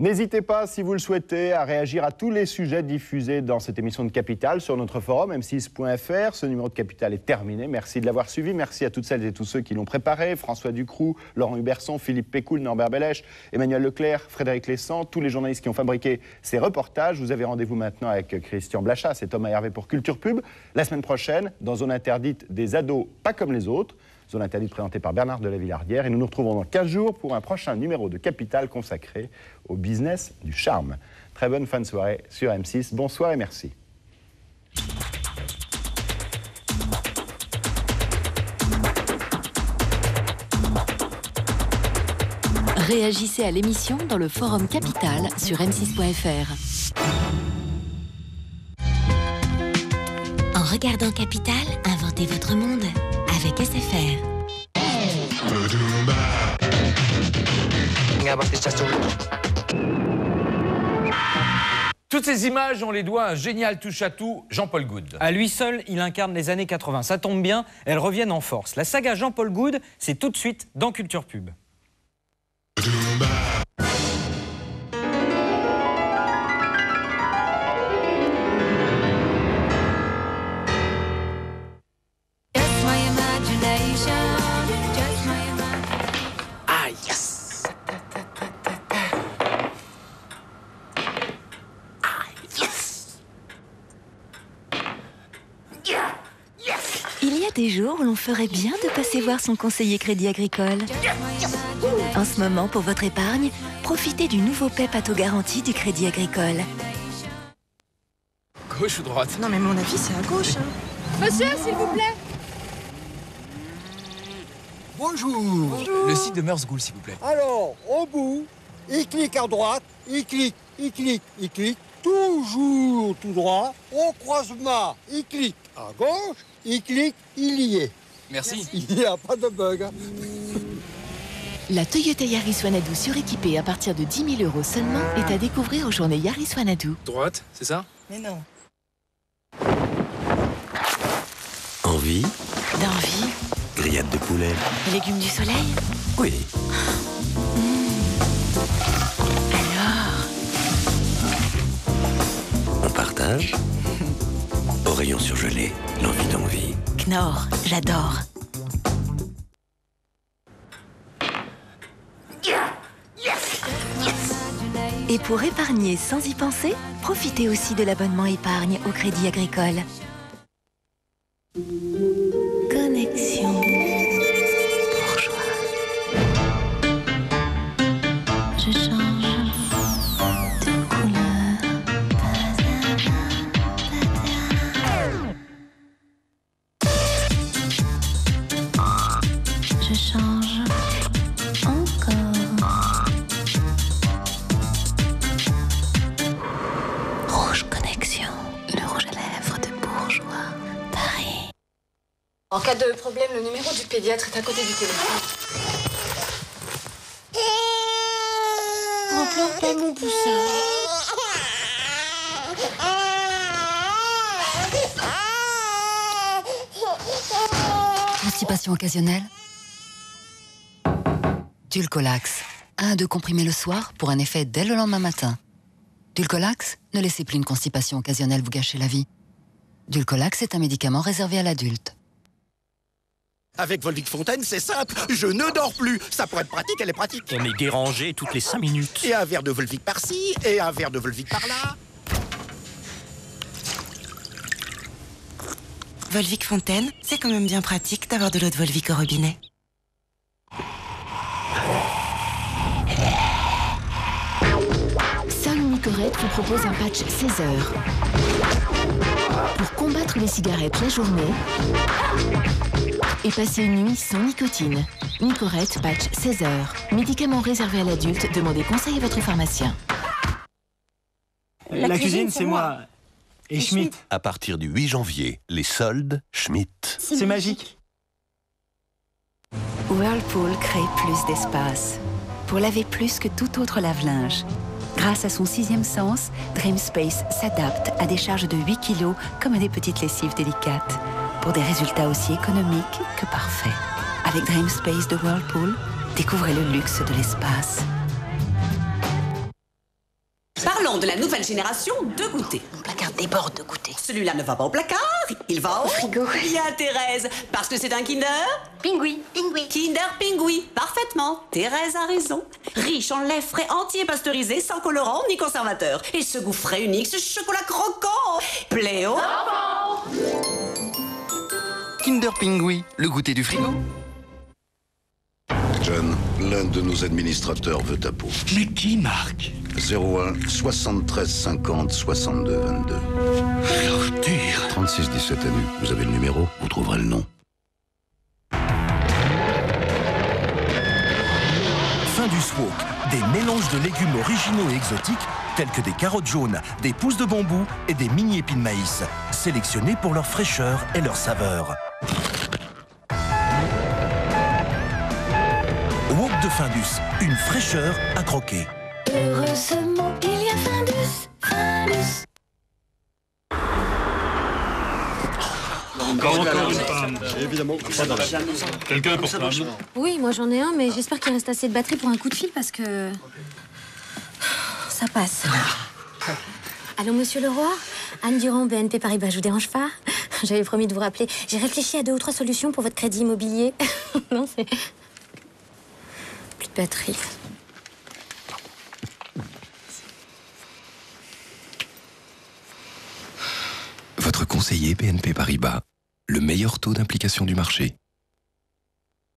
N'hésitez pas, si vous le souhaitez, à réagir à tous les sujets diffusés dans cette émission de Capital sur notre forum m6.fr. Ce numéro de Capital est terminé. Merci de l'avoir suivi. Merci à toutes celles et tous ceux qui l'ont préparé. François Ducroux, Laurent Huberson, Philippe Pécoul, Norbert Bellèche, Emmanuel Leclerc, Frédéric Lessant, tous les journalistes qui ont fabriqué ces reportages. Vous avez rendez-vous maintenant avec Christian Blachat et Thomas Hervé pour Culture Pub. La semaine prochaine, dans Zone Interdite des ados pas comme les autres. Zone interdite présentée par Bernard de la Villardière. Et nous nous retrouvons dans 15 jours pour un prochain numéro de Capital consacré au business du charme. Très bonne fin de soirée sur M6. Bonsoir et merci. Réagissez à l'émission dans le forum Capital sur m6.fr. En regardant Capital, inventez votre monde avec SFR. Toutes ces images, on les doit à un génial touche-à-tout, Jean-Paul Good. À lui seul, il incarne les années 80. Ça tombe bien, elles reviennent en force. La saga Jean-Paul Good, c'est tout de suite dans Culture Pub. Des jours où l'on ferait bien de passer voir son conseiller crédit agricole. En ce moment, pour votre épargne, profitez du nouveau PEP à taux garanti du crédit agricole. Gauche ou droite? Non mais mon avis c'est à gauche. hein. Monsieur, s'il vous plaît Bonjour. Le site de Meurs Ghoul, s'il vous plaît. Alors, au bout, il clique à droite, il clique, il clique, il clique, toujours tout droit. Au croisement, il clique à gauche, il clique, il y est. Merci. Il n'y a pas de bug. hein. La Toyota Yaris Wanadu suréquipée à partir de 10 000 euros seulement est à découvrir aux journées Yaris Wanadu. Droite, c'est ça? Mais non. Envie? D'envie, Grillade de poulet légumes du soleil? Oui. Au rayon surgelé, l'envie d'envie. Knorr, j'adore. Et pour épargner sans y penser, profitez aussi de l'abonnement épargne au Crédit Agricole. Change encore. Rouge Connexion, le rouge à lèvres de bourgeois. Paris. En cas de problème, le numéro du pédiatre est à côté du téléphone. Oh, pleure pas, mon poussin. Constipation occasionnelle Dulcolax. Un à deux comprimés le soir pour un effet dès le lendemain matin. Dulcolax, ne laissez plus une constipation occasionnelle vous gâcher la vie. Dulcolax est un médicament réservé à l'adulte. Avec Volvic Fontaine, c'est simple, je ne dors plus. Ça pourrait être pratique, elle est pratique. On est dérangé toutes les 5 minutes. Et un verre de Volvic par-ci, et un verre de Volvic par-là. Volvic Fontaine, c'est quand même bien pratique d'avoir de l'eau de Volvic au robinet. Nicorette vous propose un patch 16 heures. Pour combattre les cigarettes la journée et passer une nuit sans nicotine. Nicorette patch 16 heures. Médicament réservé à l'adulte, demandez conseil à votre pharmacien. La, cuisine, c'est moi. Et Schmitt. À partir du 8 janvier, les soldes Schmitt. C'est magique. Whirlpool crée plus d'espace pour laver plus que tout autre lave-linge. Grâce à son sixième sens, Dreamspace s'adapte à des charges de 8 kg comme à des petites lessives délicates pour des résultats aussi économiques que parfaits. Avec Dreamspace de Whirlpool, Découvrez le luxe de l'espace. De la nouvelle génération de goûter. Mon placard déborde de goûter. Celui-là ne va pas au placard, il va au, frigo. Bien Thérèse, parce que c'est un Kinder Pingui. Pingui. Kinder Pingui, parfaitement. Thérèse a raison. Riche en lait frais entier pasteurisé, sans colorant ni conservateur. Et ce goût frais unique, ce chocolat croquant. Pléo. Kinder Pingui, le goûter du frigo. L'un de nos administrateurs veut ta peau. Mais qui, Marc? 01 73 50 62 22. L'ordure 36 17 à nu. Vous avez le numéro, vous trouverez le nom. Fin du wok, des mélanges de légumes originaux et exotiques tels que des carottes jaunes, des pousses de bambou et des mini épis de maïs, sélectionnés pour leur fraîcheur et leur saveur. De Findus, une fraîcheur à croquer. Heureusement, il y a Findus. Findus. Encore, encore une panne. Évidemment. Quelqu'un pour ça Oui, moi j'en ai un, mais j'espère qu'il reste assez de batterie pour un coup de fil parce que. Ça passe. Allô, monsieur Leroy? Anne Durand, BNP Paribas, je vous dérange pas? J'avais promis de vous rappeler. J'ai réfléchi à deux ou trois solutions pour votre crédit immobilier. non, c'est. Votre conseiller BNP Paribas, le meilleur taux d'implication du marché.